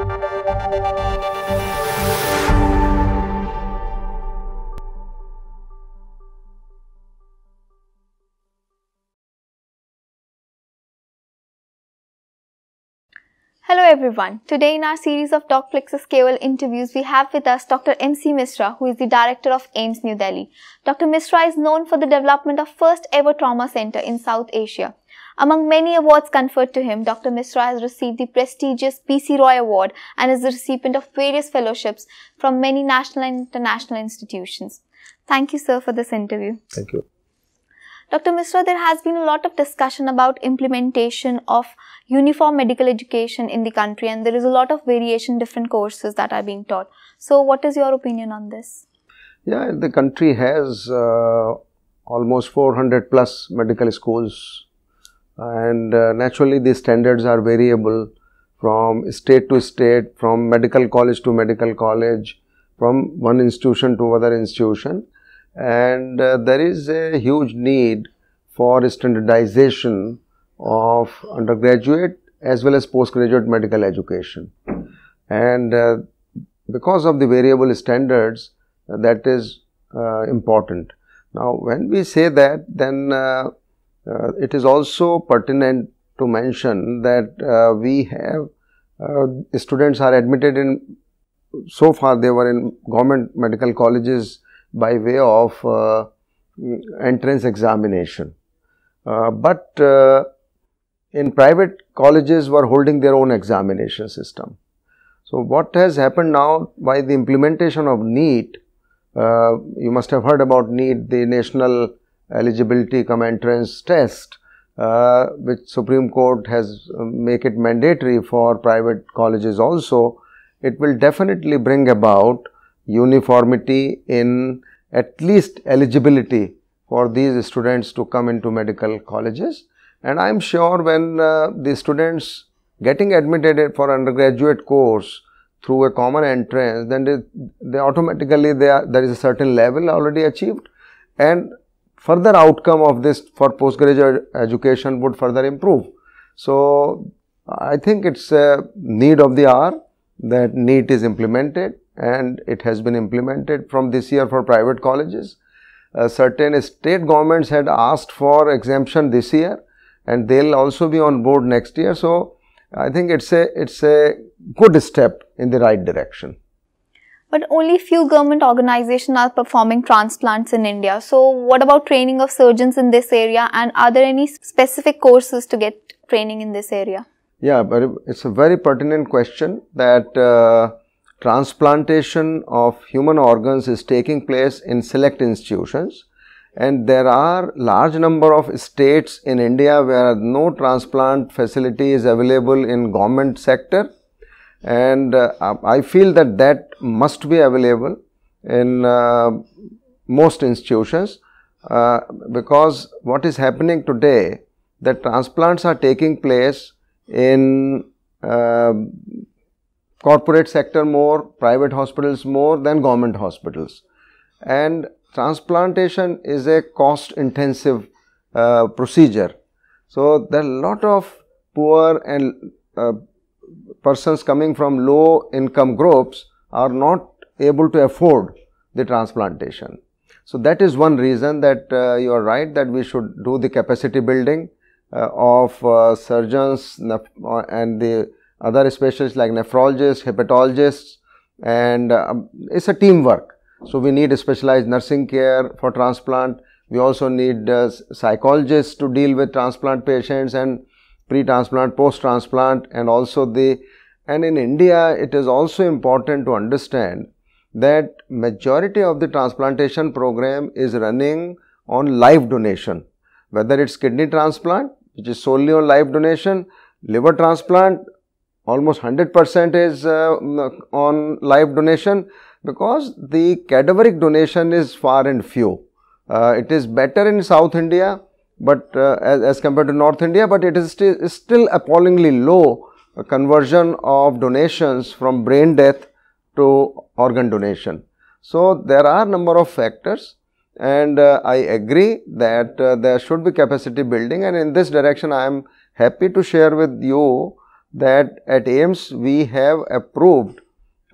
Hello everyone. Today in our series of Docplexus KOL interviews, we have with us Dr. MC Misra, who is the director of AIIMS New Delhi. Dr. Misra is known for the development of first ever trauma center in South Asia. Among many awards conferred to him, Dr. Misra has received the prestigious BC Roy Award and is the recipient of various fellowships from many national and international institutions. Thank you, sir, for this interview. Thank you. Dr. Misra, there has been a lot of discussion about implementation of uniform medical education in the country and there is a lot of variation, different courses that are being taught. So, what is your opinion on this? Yeah, the country has uh, almost 400 plus medical schools and uh, naturally the standards are variable from state to state, from medical college to medical college, from one institution to other institution and uh, there is a huge need for standardization of undergraduate as well as postgraduate medical education. And uh, because of the variable standards, uh, that is uh, important. Now, when we say that, then uh, uh, it is also pertinent to mention that we have students are admitted in so far they were in government medical colleges by way of uh, entrance examination. Uh, but uh, in private colleges were holding their own examination system. So, what has happened now by the implementation of NEET, uh, you must have heard about NEET, the National Eligibility cum Entrance Test, uh, which Supreme Court has uh, make it mandatory for private colleges also. It will definitely bring about uniformity in at least eligibility for these students to come into medical colleges. And I am sure when uh, the students getting admitted for undergraduate course through a common entrance, then they, they automatically they are, there is a certain level already achieved and further outcome of this for postgraduate education would further improve. So, I think it is a need of the hour that NEET is implemented and it has been implemented from this year for private colleges. Uh, certain state governments had asked for exemption this year and they will also be on board next year. So, I think it is a it is a good step in the right direction. But only few government organizations are performing transplants in India. So, what about training of surgeons in this area and are there any specific courses to get training in this area? Yeah, but it's a very pertinent question that uh, transplantation of human organs is taking place in select institutions and there are large number of states in India where no transplant facility is available in government sector and uh, I feel that that must be available in uh, most institutions uh, because what is happening today that transplants are taking place in uh, corporate sector more, private hospitals more than government hospitals. And transplantation is a cost intensive uh, procedure. So, there are a lot of poor and uh, persons coming from low income groups are not able to afford the transplantation. So, that is one reason that uh, you are right that we should do the capacity building uh, of uh, surgeons uh, and the other specialists like nephrologists, hepatologists and uh, it's a teamwork. So, we need specialized nursing care for transplant. We also need uh, psychologists to deal with transplant patients and pre-transplant, post-transplant and also the and in India it is also important to understand that majority of the transplantation program is running on live donation whether it's kidney transplant which is solely on live donation, liver transplant almost 100 percent is uh, on live donation because the cadaveric donation is far and few. Uh, it is better in South India, but uh, as, as, compared to North India, but it is still, still appallingly low conversion of donations from brain death to organ donation. So, there are number of factors and uh, I agree that uh, there should be capacity building and in this direction I am happy to share with you that at AIIMS we have approved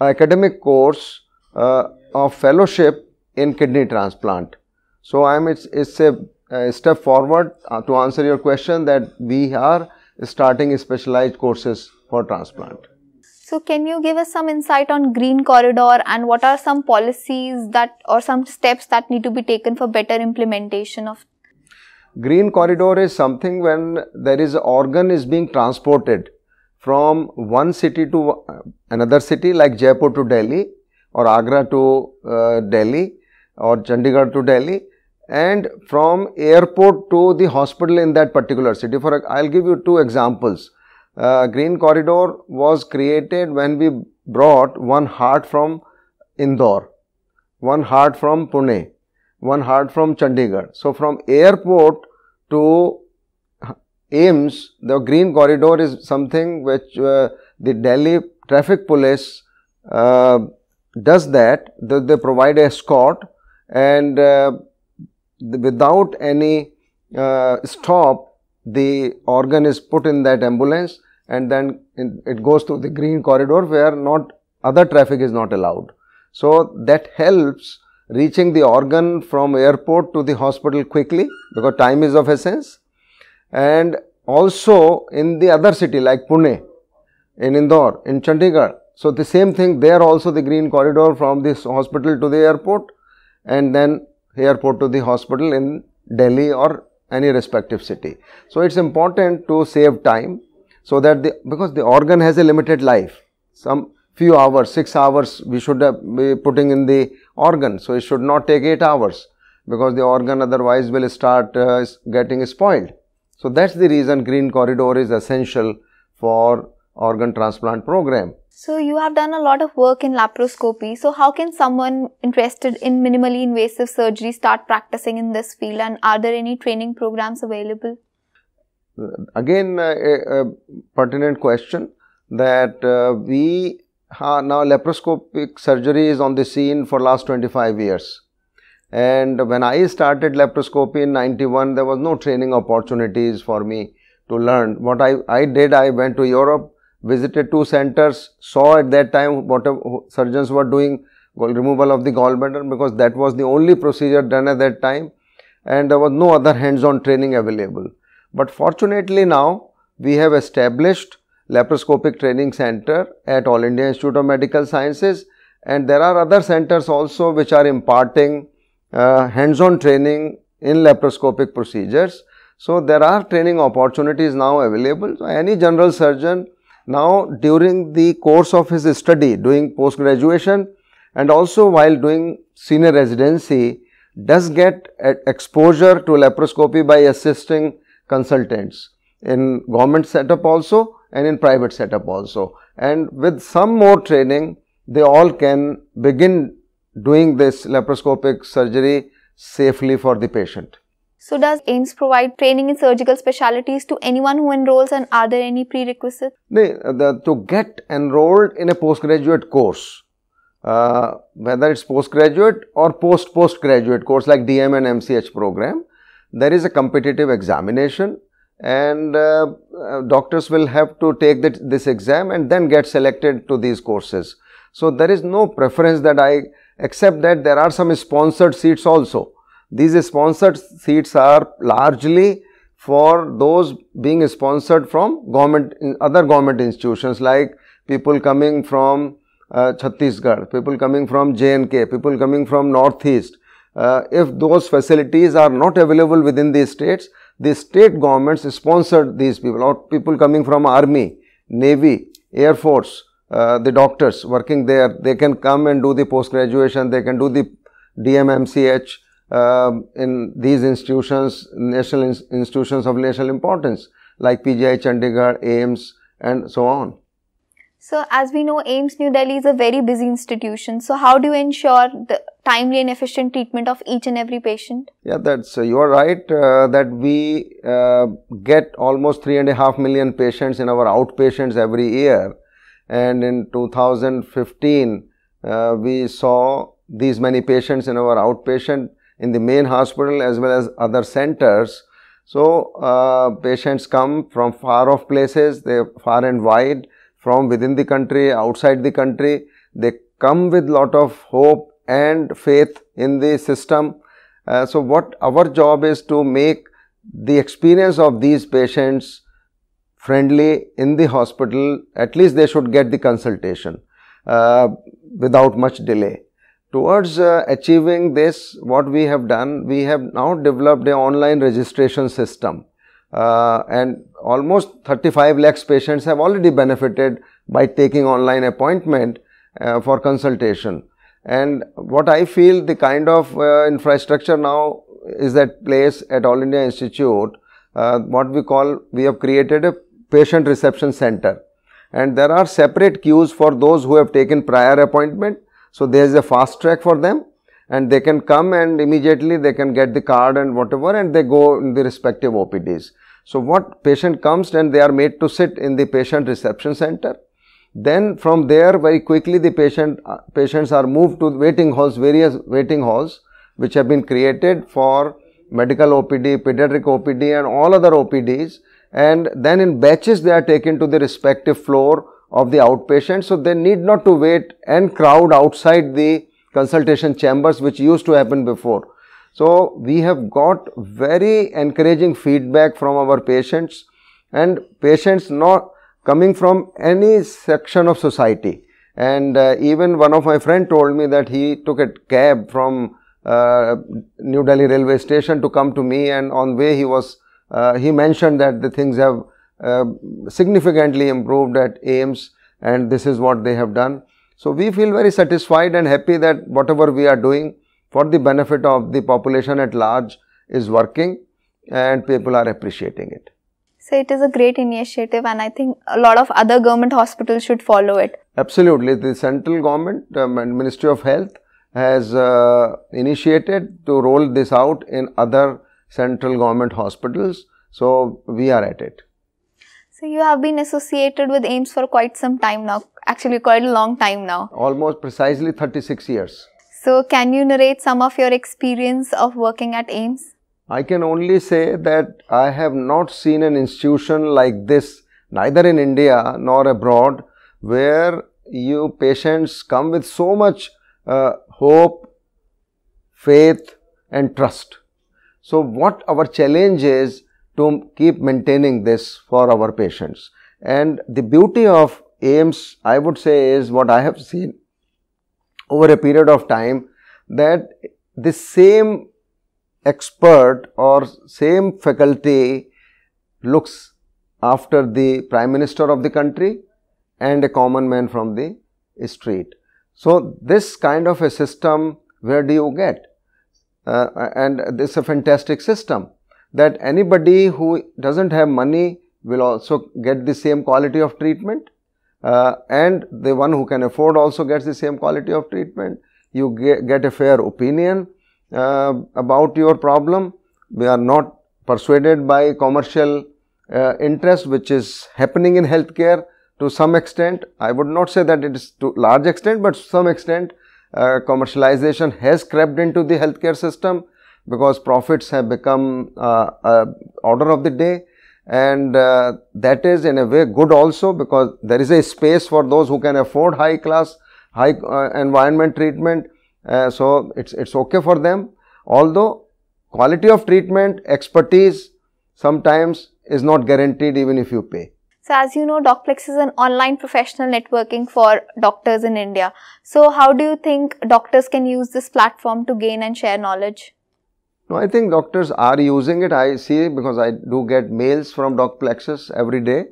academic course uh, of fellowship in kidney transplant. So, I am it's, it's a, a step forward uh, to answer your question that we are starting specialized courses for transplant. So, can you give us some insight on Green Corridor and what are some policies that or some steps that need to be taken for better implementation of? Green Corridor is something when there is organ is being transported from one city to uh, another city like Jaipur to Delhi or Agra to uh, Delhi or Chandigarh to Delhi and from airport to the hospital in that particular city. For I will give you two examples. Uh, Green Corridor was created when we brought one heart from Indore, one heart from Pune, one heart from Chandigarh. So, from airport to AIIMS, the Green Corridor is something which uh, the Delhi traffic police uh, does that, they provide escort and uh, without any uh, stop, the organ is put in that ambulance and then it goes to the green corridor where not other traffic is not allowed. So, that helps reaching the organ from airport to the hospital quickly because time is of essence and also in the other city like Pune, in Indore, in Chandigarh. So, the same thing there also the green corridor from this hospital to the airport and then airport to the hospital in Delhi or any respective city. So, it is important to save time so that the because the organ has a limited life some few hours 6 hours we should be putting in the organ. So, it should not take 8 hours because the organ otherwise will start uh, getting spoiled. So, that is the reason green corridor is essential for organ transplant program. So, you have done a lot of work in laparoscopy. So, how can someone interested in minimally invasive surgery start practicing in this field and are there any training programs available? Again, a, a, pertinent question that uh, we now laparoscopic surgery is on the scene for last 25 years. And when I started laparoscopy in 91, there was no training opportunities for me to learn. What I, I did, I went to Europe, visited two centers, saw at that time what surgeons were doing removal of the gallbladder because that was the only procedure done at that time and there was no other hands-on training available. But fortunately now we have established laparoscopic training center at All India Institute of Medical Sciences and there are other centers also which are imparting uh, hands-on training in laparoscopic procedures. So, there are training opportunities now available. So, any general surgeon now during the course of his study doing post graduation and also while doing senior residency does get exposure to laparoscopy by assisting consultants in government setup also and in private setup also. And with some more training, they all can begin doing this laparoscopic surgery safely for the patient. So, does AIIMS provide training in surgical specialties to anyone who enrolls and are there any prerequisites? The, to get enrolled in a postgraduate course, uh, whether it is postgraduate or post postgraduate course like DM and MCH program, there is a competitive examination and uh, uh, doctors will have to take that, this exam and then get selected to these courses. So, there is no preference that I except that there are some sponsored seats also. These sponsored seats are largely for those being sponsored from government other government institutions like people coming from uh, Chhattisgarh, people coming from JNK, people coming from Northeast. Uh, if those facilities are not available within these states, the state governments sponsored these people or people coming from army, navy, air force, uh, the doctors working there, they can come and do the post graduation, they can do the DMMCH in these institutions, national in institutions of national importance like PGI Chandigarh, AIIMS and so on. So, as we know, AIIMS New Delhi is a very busy institution. So, how do you ensure the timely and efficient treatment of each and every patient? Yeah, that's uh, you are right uh, that we uh, get almost three and a half million patients in our outpatients every year, and in 2015 uh, we saw these many patients in our outpatient in the main hospital as well as other centers. So, uh, patients come from far off places, they far and wide, from within the country, outside the country. They come with lot of hope and faith in the system. Uh, so, what our job is to make the experience of these patients friendly in the hospital, at least they should get the consultation uh, without much delay. Towards uh, achieving this, what we have done, we have now developed an online registration system uh, and almost 35 lakhs patients have already benefited by taking online appointment uh, for consultation. And what I feel the kind of uh, infrastructure now is at place at All India Institute, uh, what we call, we have created a patient reception center and there are separate queues for those who have taken prior appointment. So, there is a fast track for them and they can come and immediately they can get the card and whatever and they go in the respective OPDs. So, what patient comes and they are made to sit in the patient reception center. Then from there very quickly the patient uh, patients are moved to waiting halls, various waiting halls which have been created for medical OPD, pediatric OPD and all other OPDs and then in batches they are taken to the respective floor of the outpatient. So, they need not to wait and crowd outside the consultation chambers which used to happen before. So, we have got very encouraging feedback from our patients and patients not coming from any section of society. And uh, even one of my friend told me that he took a cab from uh, New Delhi railway station to come to me and on way he was he mentioned that the things have uh, significantly improved at AIIMS and this is what they have done. So, we feel very satisfied and happy that whatever we are doing for the benefit of the population at large is working and people are appreciating it. So, it is a great initiative and I think a lot of other government hospitals should follow it. Absolutely. The central government um, and Ministry of Health has uh, initiated to roll this out in other central government hospitals. So, we are at it. So, you have been associated with AIIMS for quite some time now, actually quite a long time now. Almost precisely 36 years. So, can you narrate some of your experience of working at AIIMS? I can only say that I have not seen an institution like this neither in India nor abroad where you patients come with so much uh, hope, faith and trust. So, what our challenge is to keep maintaining this for our patients. And the beauty of AIIMS, I would say is what I have seen over a period of time that the same expert or same faculty looks after the prime minister of the country and a common man from the street. So, this kind of a system where do you get? Uh, and this is a fantastic system that anybody who doesn't have money will also get the same quality of treatment uh, and the one who can afford also gets the same quality of treatment. You get, get a fair opinion uh, about your problem. We are not persuaded by commercial uh, interest which is happening in healthcare to some extent. I would not say that it is to large extent, but to some extent uh, commercialization has crept into the healthcare system because profits have become uh, order of the day. And uh, that is in a way good also because there is a space for those who can afford high class high uh, environment treatment. So it's it's okay for them. Although quality of treatment expertise sometimes is not guaranteed even if you pay so as you know, DocPlex is an online professional networking for doctors in India. So how do you think doctors can use this platform to gain and share knowledge? No, I think doctors are using it. I see because I do get mails from Docplexus every day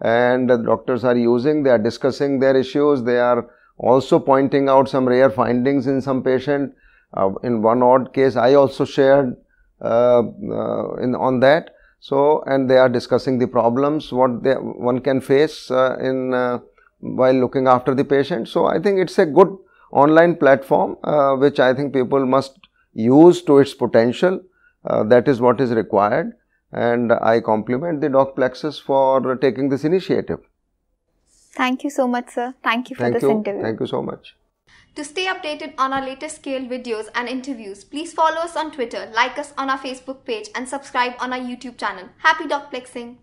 and doctors are using, they are discussing their issues, they are also pointing out some rare findings in some patient. Uh, in one odd case, I also shared uh, uh, in on that. So, and they are discussing the problems what they, one can face uh, in uh, while looking after the patient. So, I think it is a good online platform uh, which I think people must use to its potential uh, that is what is required and I compliment the Docplexus for taking this initiative. Thank you so much sir. Thank you for Thank this you. interview. Thank you so much. To stay updated on our latest scale videos and interviews, please follow us on Twitter, like us on our Facebook page, and subscribe on our YouTube channel. Happy Docplexing!